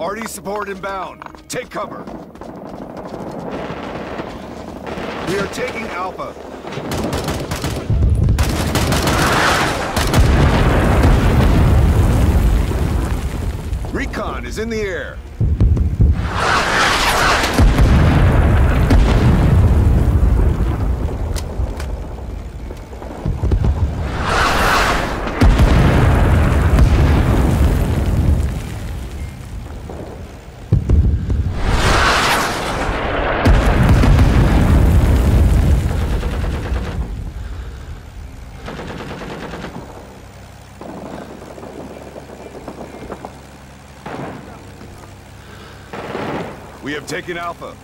RD support inbound. Take cover. We are taking Alpha. Recon is in the air. We have taken Alpha.